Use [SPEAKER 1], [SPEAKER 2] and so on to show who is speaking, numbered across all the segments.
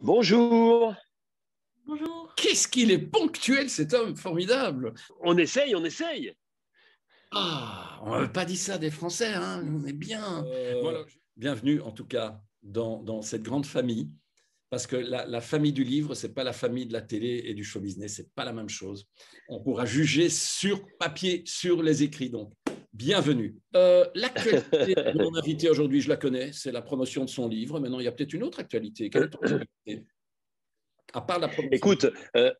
[SPEAKER 1] Bonjour.
[SPEAKER 2] Bonjour.
[SPEAKER 3] Qu'est-ce qu'il est ponctuel, cet homme formidable.
[SPEAKER 1] On essaye, on essaye.
[SPEAKER 3] Ah, on n'avait pas dit ça des Français, hein on est bien. Euh, bienvenue en tout cas dans, cette grande famille, parce que la, famille du livre, c'est pas la famille de la télé et du show business, c'est pas la même chose. On pourra juger sur papier, sur les écrits, donc bienvenue. Euh, l'actualité de mon invité aujourd'hui, je la connais, c'est la promotion de son livre. Maintenant, il y a peut-être une autre actualité. Quelle
[SPEAKER 1] À part la promotion. Écoute, euh,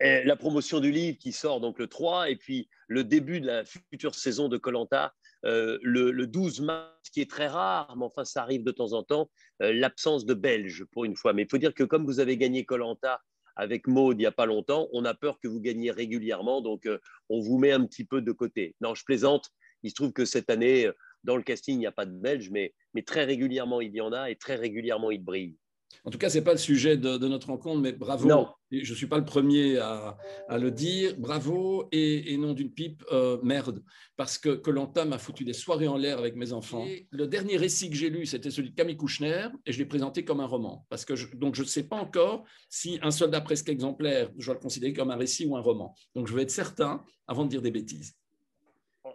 [SPEAKER 1] eh, la promotion du livre qui sort donc le 3 et puis le début de la future saison de Colanta euh, le, 12 mars, qui est très rare, mais enfin ça arrive de temps en temps, euh, l'absence de Belges pour une fois. Mais il faut dire que comme vous avez gagné Colanta avec Maud il n'y a pas longtemps, on a peur que vous gagniez régulièrement, donc on vous met un petit peu de côté. Non, je plaisante. Il se trouve que cette année, dans le casting, il n'y a pas de Belges, mais, mais très régulièrement il y en a et très régulièrement il brille.
[SPEAKER 3] En tout cas, ce n'est pas le sujet de, notre rencontre, mais bravo. Je ne suis pas le premier à, le dire. Bravo et, non d'une pipe, euh, merde. Parce que Colanta m'a foutu des soirées en l'air avec mes enfants. le dernier récit que j'ai lu, c'était celui de Camille Kouchner et je l'ai présenté comme un roman. Parce que donc, je ne sais pas encore si un soldat presque exemplaire, je dois le considérer comme un récit ou un roman. Donc, je vais être certain avant de dire des bêtises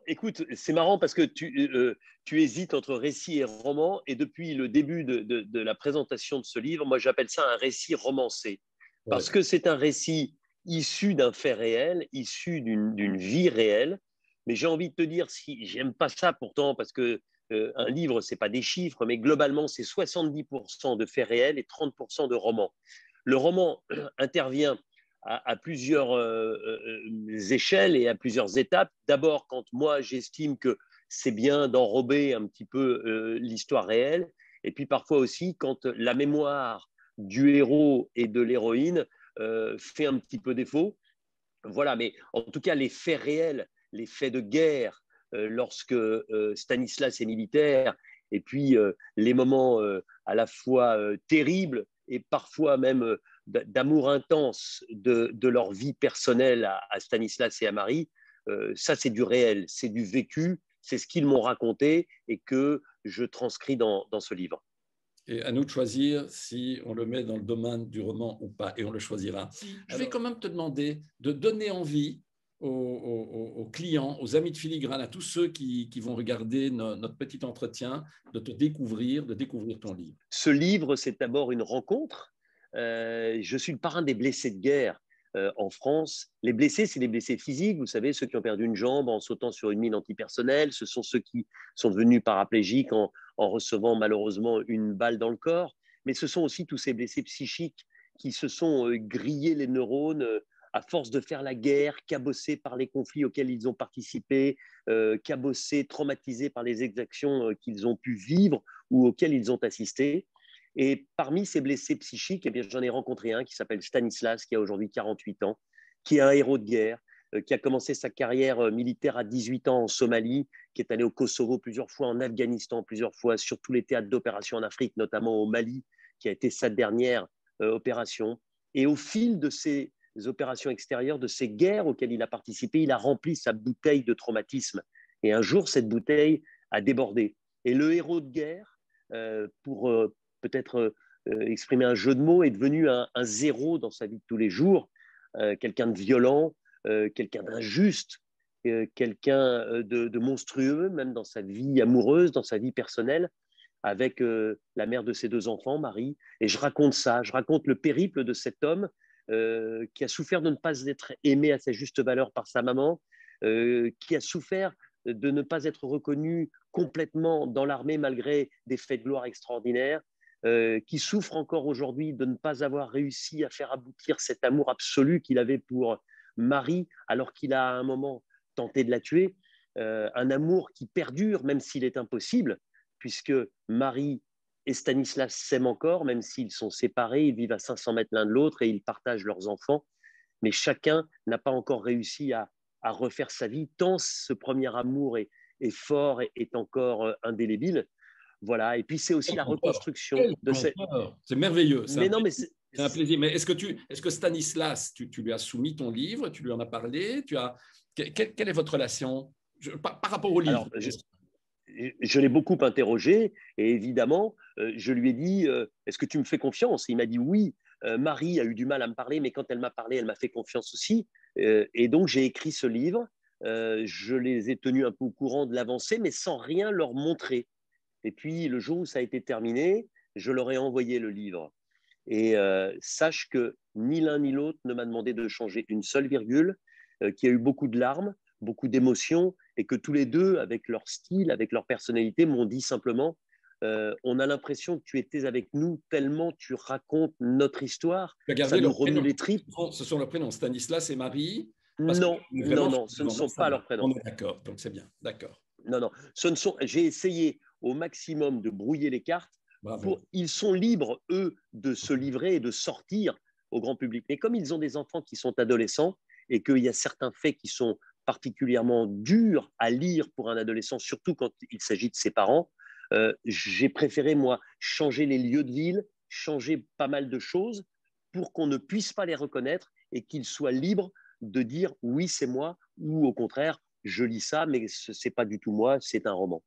[SPEAKER 1] écoute, c'est marrant parce que euh, tu, hésites entre récit et roman, et depuis le début de, la présentation de ce livre, moi j'appelle ça un récit romancé, parce que c'est un récit issu d'un fait réel, issu d'une vie réelle. Mais j'ai envie de te dire, si j'aime pas ça pourtant, parce que euh, un livre, c'est pas des chiffres, mais globalement, c'est 70% de faits réels et 30% de romans. Le roman intervient à, plusieurs euh, euh, échelles et à plusieurs étapes. D'abord, quand moi j'estime que c'est bien d'enrober un petit peu euh, l'histoire réelle, et puis parfois aussi quand la mémoire du héros et de l'héroïne fait un petit peu défaut. Voilà, mais en tout cas, les faits réels, les faits de guerre, lorsque Stanislas est militaire, et puis les moments à la fois terribles et parfois même d'amour intense de, leur vie personnelle à, Stanislas et à Marie, euh, ça c'est du réel, c'est du vécu, c'est ce qu'ils m'ont raconté et que je transcris dans, ce livre.
[SPEAKER 3] Et à nous de choisir si on le met dans le domaine du roman ou pas, et on le choisira. Je vais quand même te demander de donner envie aux, clients, aux amis de filigrane, à tous ceux qui, vont regarder notre petit entretien, de te découvrir, de découvrir ton livre.
[SPEAKER 1] Ce livre, c'est d'abord une rencontre je suis le parrain des blessés de guerre euh, en France. Les blessés, c'est les blessés physiques, vous savez, ceux qui ont perdu une jambe en sautant sur une mine antipersonnelle, ce sont ceux qui sont devenus paraplégiques en, recevant malheureusement une balle dans le corps, mais ce sont aussi tous ces blessés psychiques qui se sont euh, grillés les neurones à force de faire la guerre, cabossés par les conflits auxquels ils ont participé, cabossés, traumatisés par les exactions qu'ils ont pu vivre ou auxquelles ils ont assisté. Et parmi ces blessés psychiques, eh j'en ai rencontré un qui s'appelle Stanislas, qui a aujourd'hui 48 ans, qui est un héros de guerre, euh, qui a commencé sa carrière euh, militaire à 18 ans en Somalie, qui est allé au Kosovo plusieurs fois, en Afghanistan plusieurs fois, sur tous les théâtres d'opération en Afrique, notamment au Mali, qui a été sa dernière euh, opération. Et au fil de ces opérations extérieures, de ces guerres auxquelles il a participé, il a rempli sa bouteille de traumatisme. Et un jour, cette bouteille a débordé. Et le héros de guerre, pour, peut-être euh, euh, exprimer un jeu de mots, est devenu un, zéro dans sa vie de tous les jours, euh, quelqu'un de violent, quelqu'un d'injuste, quelqu'un de, monstrueux, même dans sa vie amoureuse, dans sa vie personnelle, avec la mère de ses deux enfants, Marie. Et je raconte ça, je raconte le périple de cet homme qui a souffert de ne pas être aimé à sa juste valeur par sa maman, qui a souffert de ne pas être reconnu complètement dans l'armée malgré des faits de gloire extraordinaires, euh, qui souffre encore aujourd'hui de ne pas avoir réussi à faire aboutir cet amour absolu qu'il avait pour Marie, alors qu'il a à un moment tenté de la tuer, euh, un amour qui perdure même s'il est impossible, puisque Marie et Stanislas s'aiment encore, même s'ils sont séparés, ils vivent à 500 mètres l'un de l'autre et ils partagent leurs enfants, mais chacun n'a pas encore réussi à, refaire sa vie, tant ce premier amour est, fort et est encore euh, indélébile. Voilà. Et puis, c'est aussi la reconstruction de
[SPEAKER 3] cette. C'est merveilleux. Mais non, mais c'est un plaisir. Mais est-ce que, tu, est-ce que Stanislas, tu, lui as soumis ton livre, tu lui en as parlé tu as... Quelle, est votre relation? Par, rapport au livre
[SPEAKER 1] je l'ai beaucoup interrogé et évidemment, euh, je lui ai dit euh, Est-ce que tu me fais confiance? Il m'a dit Oui. Marie a eu du mal à me parler, mais quand elle m'a parlé, elle m'a fait confiance aussi. et donc, j'ai écrit ce livre. je les ai tenus un peu au courant de l'avancée, mais sans rien leur montrer. Et puis, le jour où ça a été terminé, je leur ai envoyé le livre. Et sache que ni l'un ni l'autre ne m'a demandé de changer une seule virgule, qu'il y a eu beaucoup de larmes, beaucoup d'émotions, et que tous les deux, avec leur style, avec leur personnalité, m'ont dit simplement euh, on a l'impression que tu étais avec nous tellement tu racontes notre histoire.
[SPEAKER 3] Ça nous remue les tripes. Ce sont leurs prénoms, Stanislas et Marie.
[SPEAKER 1] Non, non, non, ce ne sont pas leurs prénoms.
[SPEAKER 3] d'accord, donc c'est bien, d'accord.
[SPEAKER 1] Non, non, ce ne sont. J'ai essayé au maximum de brouiller les cartes. Pour, ils sont libres, eux, de se livrer et de sortir au grand public. Mais comme ils ont des enfants qui sont adolescents et qu'il y a certains faits qui sont particulièrement dur à lire pour un adolescent, surtout quand il s'agit de ses parents. Euh, j'ai préféré, moi, changer les lieux de ville, changer pas mal de choses pour qu'on ne puisse pas les reconnaître et qu'ils soient libres de dire oui, c'est moi, ou au contraire, je lis ça, mais ce n'est pas du tout moi, c'est un roman.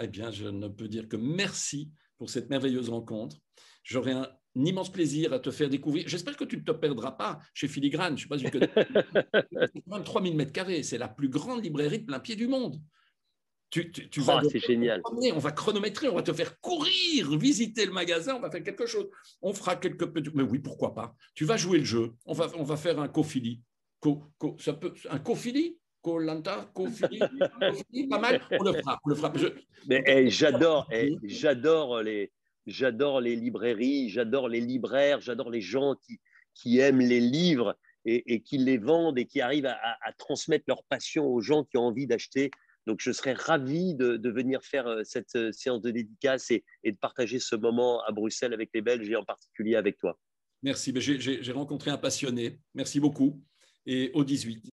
[SPEAKER 3] Eh bien, je ne peux dire que merci pour cette merveilleuse rencontre. J'aurai un immense plaisir à te faire découvrir. J'espère que tu ne te perdras pas chez Filigrane. Je ne sais pas c'est 23 000 mètres carrés. C'est la plus grande librairie de plein pied du monde.
[SPEAKER 1] Tu, tu, vas oh, c'est génial.
[SPEAKER 3] On va chronométrer, on va te faire courir, visiter le magasin, on va faire quelque chose. On fera quelques petits. Mais oui, pourquoi pas Tu vas jouer le jeu. On va, on va faire un cofili. Co, ça peut, un cofili Colanta, pas mal. On le fera. On le fera.
[SPEAKER 1] Mais eh, j'adore, eh, j'adore les, j'adore les librairies, j'adore les libraires, j'adore les gens qui, qui aiment les livres et, qui les vendent et qui arrivent à, transmettre leur passion aux gens qui ont envie d'acheter. Donc, je serais ravi de, venir faire euh, cette euh, séance de dédicace et, et, de partager ce moment à Bruxelles avec les Belges et en particulier avec toi.
[SPEAKER 3] Merci. J'ai rencontré un passionné. Merci beaucoup. Et au 18.